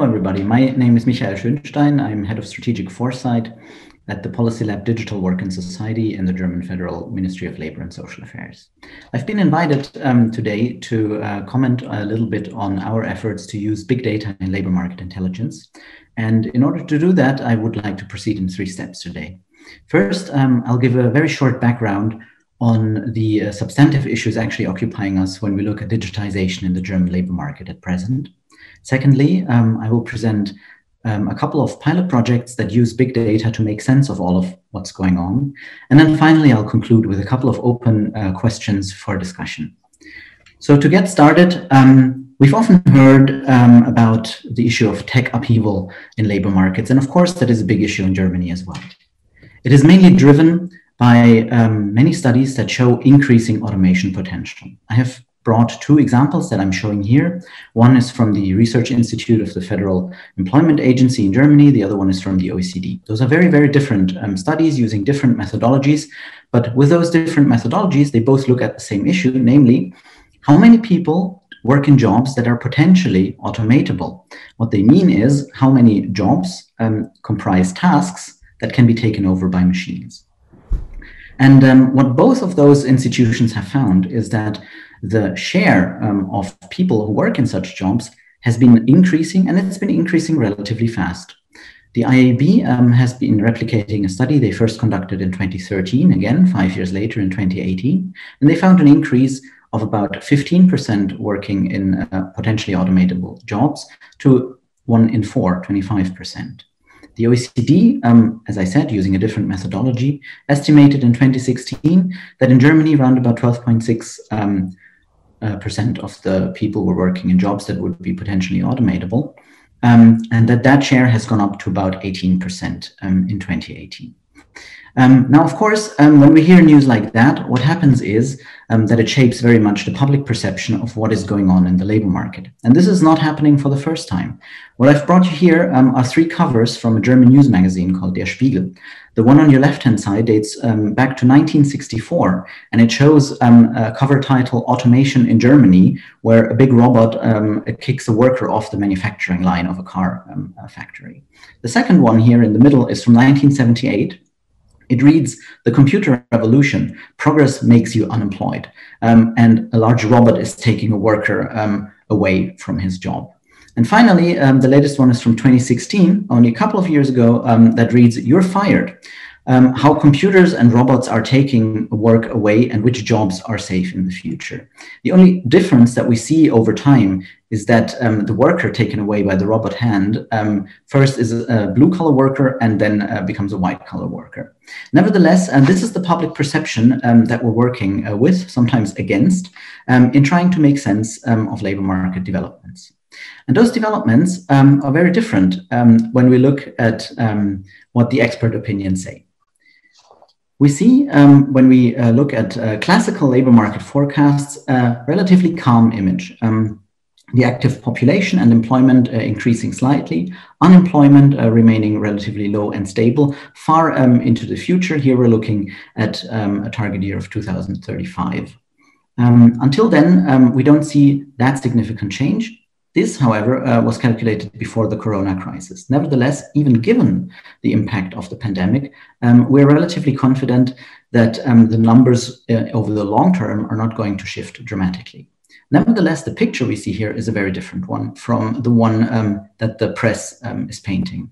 Hello, everybody. My name is Michael Schönstein. I'm head of strategic foresight at the Policy Lab Digital Work and Society in the German Federal Ministry of Labor and Social Affairs. I've been invited um, today to uh, comment a little bit on our efforts to use big data in labor market intelligence. And in order to do that, I would like to proceed in three steps today. First, um, I'll give a very short background on the uh, substantive issues actually occupying us when we look at digitization in the German labor market at present. Secondly, um, I will present um, a couple of pilot projects that use big data to make sense of all of what's going on. And then finally, I'll conclude with a couple of open uh, questions for discussion. So to get started, um, we've often heard um, about the issue of tech upheaval in labor markets. And of course, that is a big issue in Germany as well. It is mainly driven by um, many studies that show increasing automation potential. I have brought two examples that I'm showing here. One is from the Research Institute of the Federal Employment Agency in Germany. The other one is from the OECD. Those are very, very different um, studies using different methodologies. But with those different methodologies, they both look at the same issue, namely, how many people work in jobs that are potentially automatable? What they mean is how many jobs um, comprise tasks that can be taken over by machines. And um, what both of those institutions have found is that the share um, of people who work in such jobs has been increasing and it's been increasing relatively fast. The IAB um, has been replicating a study they first conducted in 2013, again, five years later in 2018, and they found an increase of about 15% working in uh, potentially automatable jobs to one in four, 25%. The OECD, um, as I said, using a different methodology, estimated in 2016 that in Germany, around about 12.6 um, uh, percent of the people were working in jobs that would be potentially automatable, um, and that that share has gone up to about 18% um, in 2018. Um, now, of course, um, when we hear news like that, what happens is um, that it shapes very much the public perception of what is going on in the labor market. And this is not happening for the first time. What I've brought you here um, are three covers from a German news magazine called Der Spiegel. The one on your left-hand side dates um, back to 1964, and it shows um, a cover title "Automation in Germany," where a big robot kicks a worker off the manufacturing line of a car factory. The second one here in the middle is from 1978 it reads, the computer revolution, progress makes you unemployed. Um, and a large robot is taking a worker um, away from his job. And finally, um, the latest one is from 2016, only a couple of years ago, um, that reads, you're fired um, how computers and robots are taking work away and which jobs are safe in the future. The only difference that we see over time is that um, the worker taken away by the robot hand um, first is a blue collar worker and then uh, becomes a white collar worker. Nevertheless, and this is the public perception um, that we're working uh, with, sometimes against, um, in trying to make sense um, of labor market developments. And those developments um, are very different when we look at what the expert opinions say. We see um, when we uh, look at uh, classical labor market forecasts a relatively calm image. Um, the active population and employment uh, increasing slightly, unemployment uh, remaining relatively low and stable far um, into the future. Here we're looking at um, a target year of 2035. Um, until then, um, we don't see that significant change. This, however, uh, was calculated before the corona crisis. Nevertheless, even given the impact of the pandemic, um, we're relatively confident that um, the numbers uh, over the long term are not going to shift dramatically. Nevertheless, the picture we see here is a very different one from the one um, that the press um, is painting.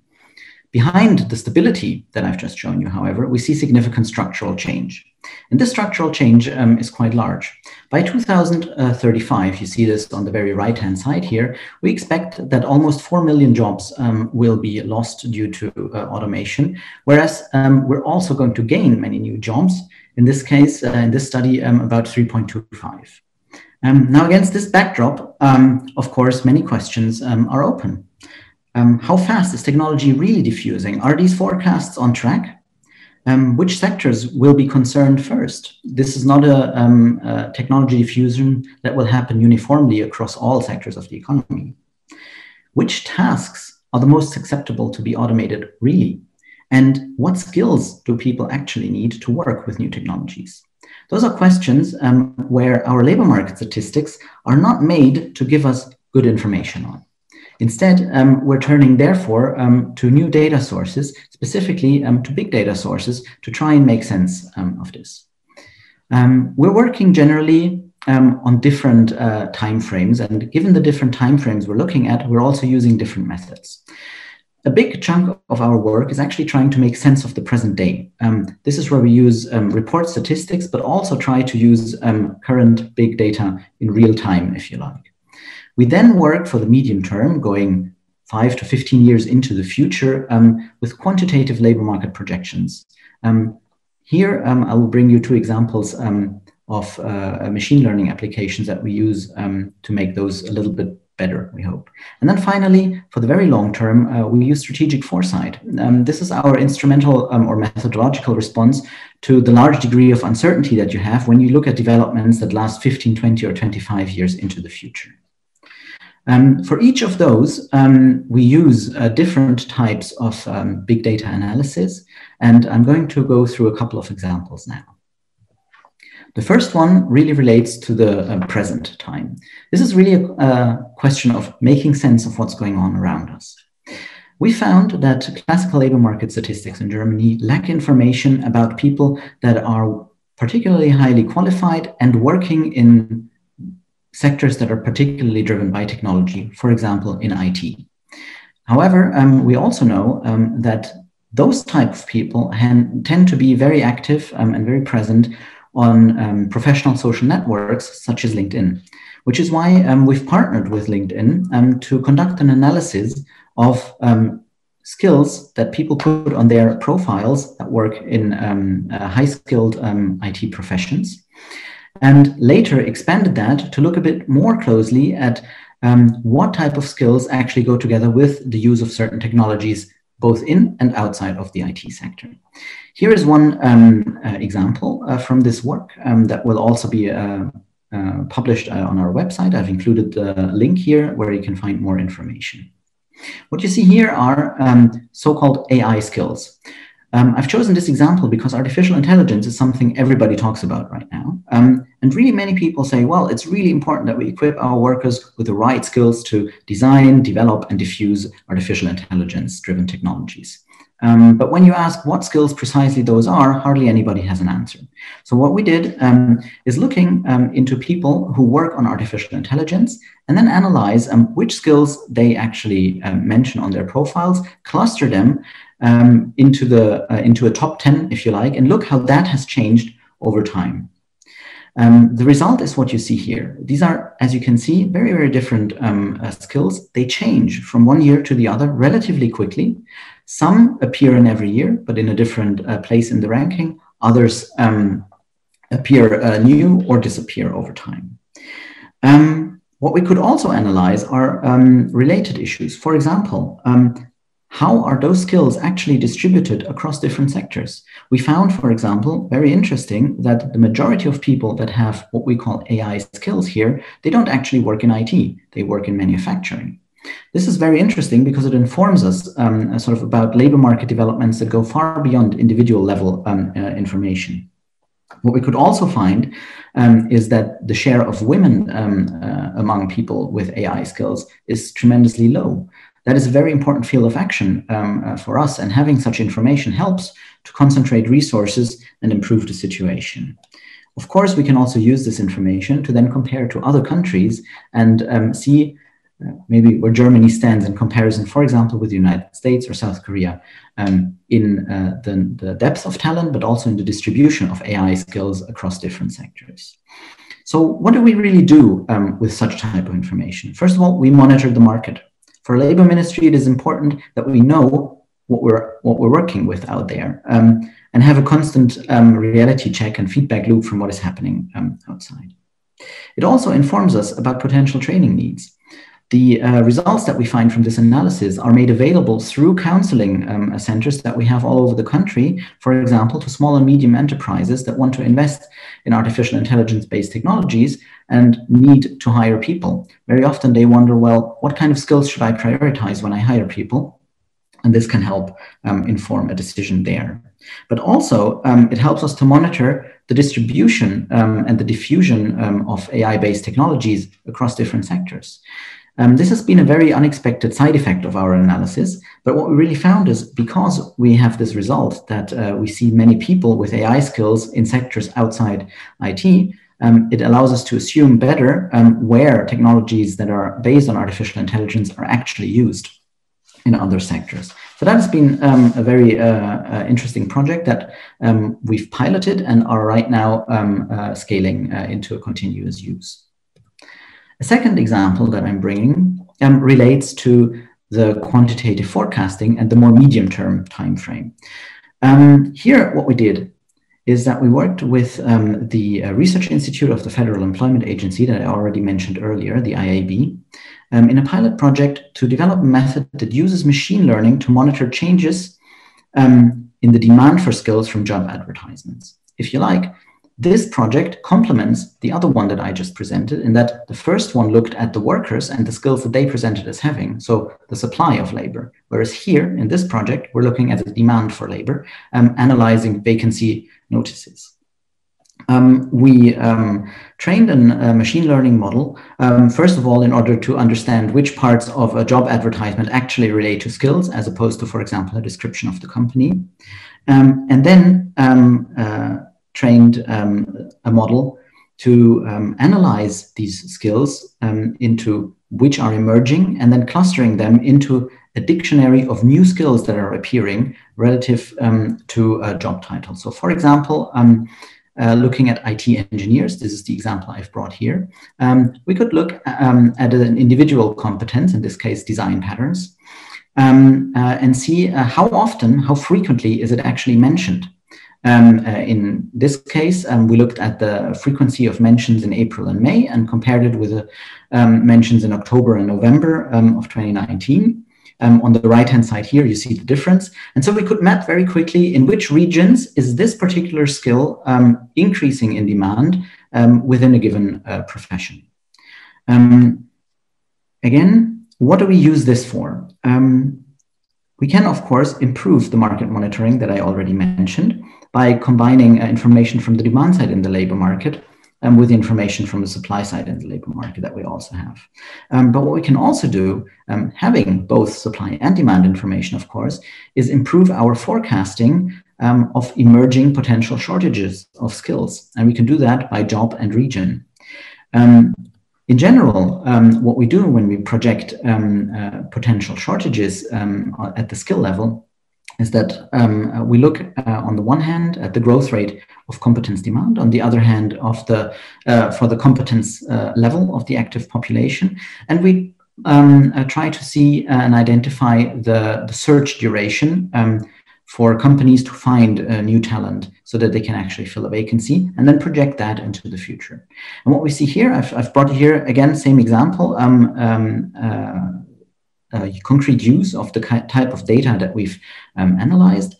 Behind the stability that I've just shown you, however, we see significant structural change. And this structural change um, is quite large. By 2035, you see this on the very right-hand side here, we expect that almost 4 million jobs um, will be lost due to uh, automation, whereas um, we're also going to gain many new jobs. In this case, uh, in this study, um, about 3.25. Um, now, against this backdrop, um, of course, many questions are open. how fast is technology really diffusing? Are these forecasts on track? Um, which sectors will be concerned first? This is not a, um, a, technology diffusion that will happen uniformly across all sectors of the economy. Which tasks are the most acceptable to be automated really? And what skills do people actually need to work with new technologies? Those are questions um, where our labor market statistics are not made to give us good information on. Instead, um, we're turning, therefore, um, to new data sources, specifically um, to big data sources, to try and make sense um, of this. Um, we're working generally um, on different uh, timeframes, and given the different timeframes we're looking at, we're also using different methods. A big chunk of our work is actually trying to make sense of the present day. this is where we use report statistics, but also try to use current big data in real time, if you like. We then work for the medium term, going five to 15 years into the future um, with quantitative labor market projections. Um, here, um, I will bring you two examples um, of uh, machine learning applications that we use um, to make those a little bit better, we hope. And then finally, for the very long term, uh, we use strategic foresight. Um, this is our instrumental um, or methodological response to the large degree of uncertainty that you have when you look at developments that last 15, 20, or 25 years into the future. Um, for each of those, um, we use uh, different types of um, big data analysis, and I'm going to go through a couple of examples now. The first one really relates to the uh, present time. This is really a, a question of making sense of what's going on around us. We found that classical labor market statistics in Germany lack information about people that are particularly highly qualified and working in sectors that are particularly driven by technology, for example, in IT. However, um, we also know um, that those type of people tend to be very active um, and very present on um, professional social networks such as LinkedIn, which is why um, we've partnered with LinkedIn um, to conduct an analysis of skills that people put on their profiles that work in uh, high skilled IT professions and later expanded that to look a bit more closely at um, what type of skills actually go together with the use of certain technologies, both in and outside of the IT sector. Here is one um, uh, example uh, from this work um, that will also be uh, uh published uh, on our website. I've included the link here where you can find more information. What you see here are um, so-called AI skills. Um, I've chosen this example because artificial intelligence is something everybody talks about right now. Um, and really, many people say, well, it's really important that we equip our workers with the right skills to design, develop, and diffuse artificial intelligence driven technologies. Um, but when you ask what skills precisely those are, hardly anybody has an answer. So, what we did um, is looking um, into people who work on artificial intelligence and then analyze um, which skills they actually mention on their profiles, cluster them, um, into the uh, into a top 10 if you like and look how that has changed over time. Um, the result is what you see here. These are as you can see very very different um, uh, skills. They change from one year to the other relatively quickly. Some appear in every year but in a different uh, place in the ranking. Others um, appear uh, new or disappear over time. Um, what we could also analyze are um, related issues. For example, um, how are those skills actually distributed across different sectors? We found, for example, very interesting that the majority of people that have what we call AI skills here, they don't actually work in IT, they work in manufacturing. This is very interesting because it informs us um, sort of about labor market developments that go far beyond individual level um, uh, information. What we could also find um, is that the share of women um, uh, among people with AI skills is tremendously low that is a very important field of action um, uh, for us. And having such information helps to concentrate resources and improve the situation. Of course, we can also use this information to then compare to other countries and um, see uh, maybe where Germany stands in comparison, for example, with the United States or South Korea um, in uh, the, the depth of talent, but also in the distribution of AI skills across different sectors. So what do we really do um, with such type of information? First of all, we monitor the market. For labor ministry, it is important that we know what we're what we're working with out there um, and have a constant um, reality check and feedback loop from what is happening um, outside. It also informs us about potential training needs. The uh, results that we find from this analysis are made available through counseling um, centers that we have all over the country, for example, to small and medium enterprises that want to invest in artificial intelligence based technologies and need to hire people. Very often they wonder, well, what kind of skills should I prioritize when I hire people? And this can help um, inform a decision there. But also, um, it helps us to monitor the distribution um, and the diffusion um, of AI based technologies across different sectors. Um, this has been a very unexpected side effect of our analysis. But what we really found is because we have this result that uh, we see many people with AI skills in sectors outside IT, um, it allows us to assume better um, where technologies that are based on artificial intelligence are actually used in other sectors. So that has been um, a very uh, uh, interesting project that um, we've piloted and are right now um, uh, scaling uh, into a continuous use. A second example that I'm bringing um, relates to the quantitative forecasting and the more medium-term time frame. Um, here, what we did is that we worked with um, the uh, Research Institute of the Federal Employment Agency that I already mentioned earlier, the IAB, um, in a pilot project to develop a method that uses machine learning to monitor changes um, in the demand for skills from job advertisements. If you like, this project complements the other one that I just presented in that the first one looked at the workers and the skills that they presented as having, so the supply of labor. Whereas here in this project, we're looking at the demand for labor, um, analyzing vacancy notices. Um, we um, trained a machine learning model, um, first of all, in order to understand which parts of a job advertisement actually relate to skills, as opposed to, for example, a description of the company. Um, and then um, uh, trained um, a model to um, analyze these skills um, into which are emerging and then clustering them into a dictionary of new skills that are appearing relative um, to a job title. So, for example, um, uh, looking at IT engineers, this is the example I've brought here, um, we could look at an individual competence, in this case, design patterns, uh, and see uh, how often, how frequently is it actually mentioned. Um, uh, in this case, um, we looked at the frequency of mentions in April and May and compared it with the um, mentions in October and November um, of 2019. Um, on the right-hand side here, you see the difference. And so we could map very quickly in which regions is this particular skill um, increasing in demand within a given uh, profession. again, what do we use this for? we can, of course, improve the market monitoring that I already mentioned by combining uh, information from the demand side in the labor market um, with information from the supply side in the labor market that we also have. Um, but what we can also do, um, having both supply and demand information, of course, is improve our forecasting um, of emerging potential shortages of skills. And we can do that by job and region. Um, in general, um, what we do when we project uh, potential shortages at the skill level is that um, we look uh, on the one hand at the growth rate of competence demand, on the other hand of the uh, for the competence uh, level of the active population, and we um, uh, try to see uh, and identify the, the search duration um, for companies to find new talent so that they can actually fill a vacancy and then project that into the future. And what we see here, I've, I've brought here again, same example. Uh, concrete use of the type of data that we've um, analyzed.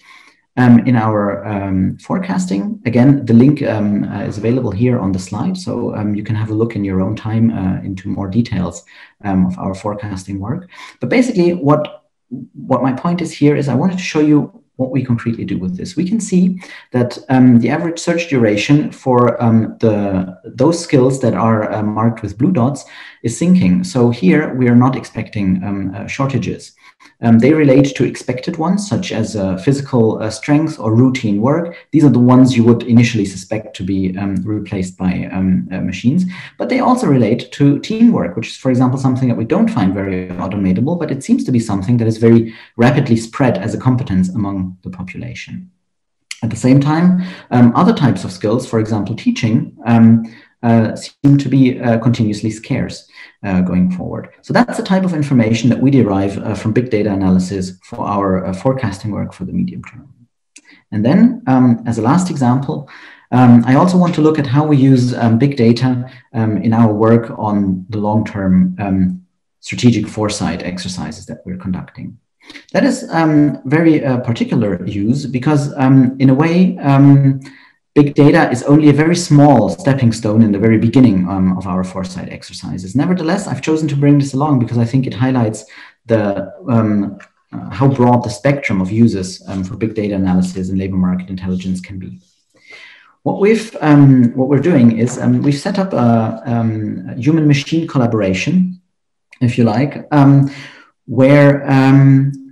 Um, in our um, forecasting. Again, the link um, uh, is available here on the slide, so um, you can have a look in your own time uh, into more details um, of our forecasting work. But basically, what what my point is here is I wanted to show you what we concretely do with this. We can see that um, the average search duration for um, the those skills that are uh, marked with blue dots is sinking. So here we are not expecting um, uh, shortages. Um, they relate to expected ones, such as uh, physical uh, strength or routine work. These are the ones you would initially suspect to be um, replaced by um, uh, machines. But they also relate to teamwork, which is, for example, something that we don't find very automatable, but it seems to be something that is very rapidly spread as a competence among the population. At the same time, um, other types of skills, for example, teaching, um, uh, seem to be uh, continuously scarce uh, going forward. So that's the type of information that we derive uh, from big data analysis for our uh, forecasting work for the medium term. And then, um, as a last example, um, I also want to look at how we use um, big data um, in our work on the long-term um, strategic foresight exercises that we're conducting. That is um, very particular use because, in a way, big data is only a very small stepping stone in the very beginning um, of our foresight exercises. Nevertheless, I've chosen to bring this along because I think it highlights the um, uh, how broad the spectrum of uses um, for big data analysis and labor market intelligence can be. What we've um, what we're doing is um, we've set up a, um, a human machine collaboration if you like, where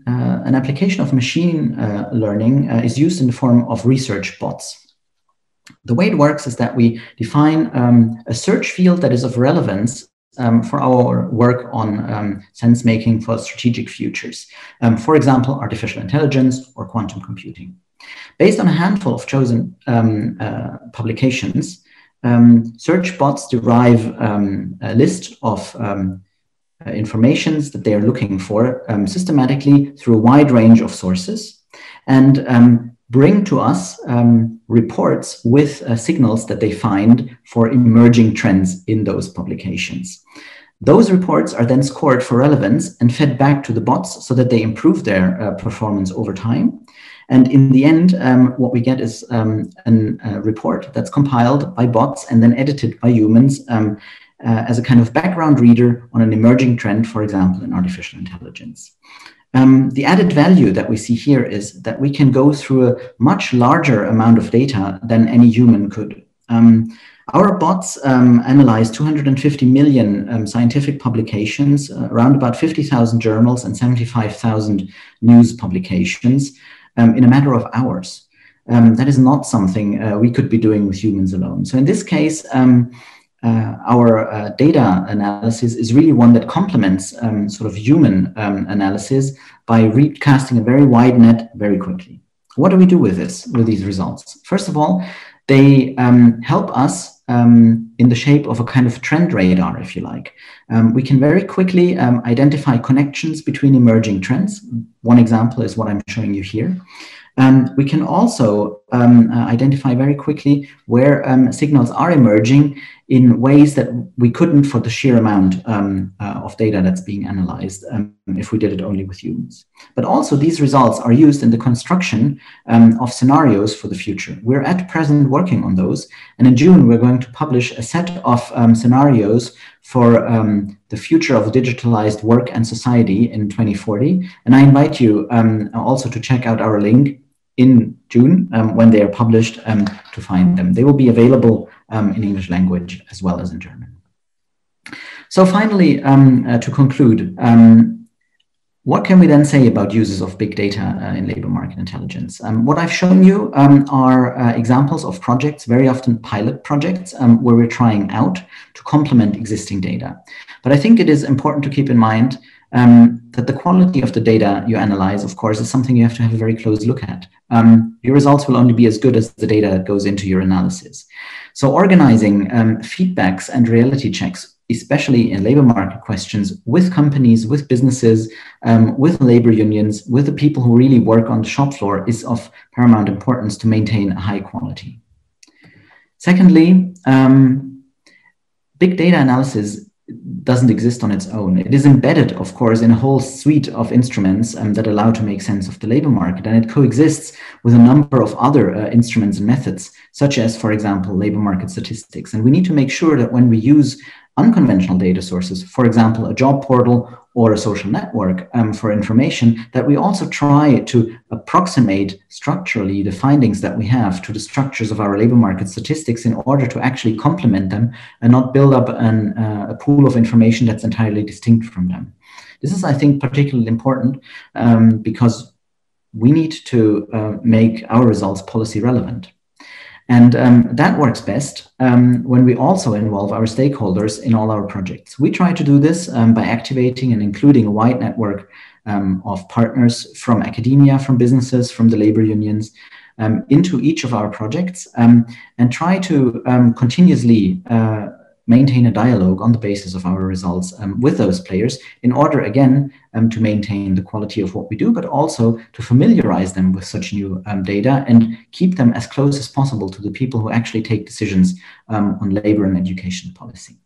uh, an application of machine uh, learning uh, is used in the form of research bots. The way it works is that we define um, a search field that is of relevance um, for our work on um, sense making for strategic futures. Um, for example, artificial intelligence or quantum computing. Based on a handful of chosen um, uh, publications, um, search bots derive a list of uh, informations that they are looking for systematically through a wide range of sources and bring to us um, reports with uh, signals that they find for emerging trends in those publications. Those reports are then scored for relevance and fed back to the bots so that they improve their uh, performance over time. And in the end, um, what we get is um, a uh, report that's compiled by bots and then edited by humans um, uh, as a kind of background reader on an emerging trend, for example, in artificial intelligence. Um, the added value that we see here is that we can go through a much larger amount of data than any human could. Um, our bots um, analyze 250 million um, scientific publications, uh, around about 50,000 journals and 75,000 news publications um, in a matter of hours. Um, that is not something uh, we could be doing with humans alone. So in this case, um, uh, our uh, data analysis is really one that complements um, sort of human um, analysis by recasting a very wide net very quickly. What do we do with this, with these results? First of all, they um, help us um, in the shape of a kind of trend radar, if you like. Um, we can very quickly um, identify connections between emerging trends. One example is what I'm showing you here. Um, we can also um, uh, identify very quickly where um, signals are emerging in ways that we couldn't for the sheer amount um, uh, of data that's being analyzed um, if we did it only with humans. But also these results are used in the construction um, of scenarios for the future. We're at present working on those. And in June, we're going to publish a set of scenarios for um, the future of digitalized work and society in 2040. And I invite you um, also to check out our link in June um, when they are published um, to find them. They will be available um, in English language as well as in German. So finally, um, uh, to conclude, what can we then say about uses of big data uh, in labor market intelligence? Um, what I've shown you are uh, examples of projects, very often pilot projects, where we're trying out to complement existing data. But I think it is important to keep in mind um, that the quality of the data you analyze, of course, is something you have to have a very close look at. Um, your results will only be as good as the data that goes into your analysis. So organizing um, feedbacks and reality checks, especially in labor market questions with companies, with businesses, um, with labor unions, with the people who really work on the shop floor is of paramount importance to maintain a high quality. Secondly, um, big data analysis doesn't exist on its own. It is embedded, of course, in a whole suite of instruments um, that allow to make sense of the labor market, and it coexists with a number of other uh, instruments and methods, such as, for example, labor market statistics. And we need to make sure that when we use unconventional data sources, for example, a job portal or a social network um, for information, that we also try to approximate structurally the findings that we have to the structures of our labor market statistics in order to actually complement them and not build up an, uh, a pool of information that's entirely distinct from them. This is, I think, particularly important um, because we need to uh, make our results policy relevant. And um, that works best um, when we also involve our stakeholders in all our projects. We try to do this um, by activating and including a wide network um, of partners from academia, from businesses, from the labor unions, um, into each of our projects um, and try to continuously uh, maintain a dialogue on the basis of our results um, with those players in order, again, um, to maintain the quality of what we do, but also to familiarize them with such new um, data and keep them as close as possible to the people who actually take decisions um, on labor and education policy.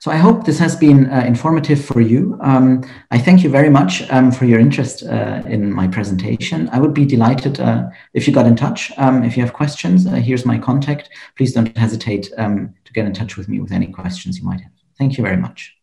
So I hope this has been uh, informative for you. Um, I thank you very much um, for your interest uh, in my presentation. I would be delighted uh, if you got in touch. Um, if you have questions, uh, here's my contact. Please don't hesitate um, get in touch with me with any questions you might have. Thank you very much.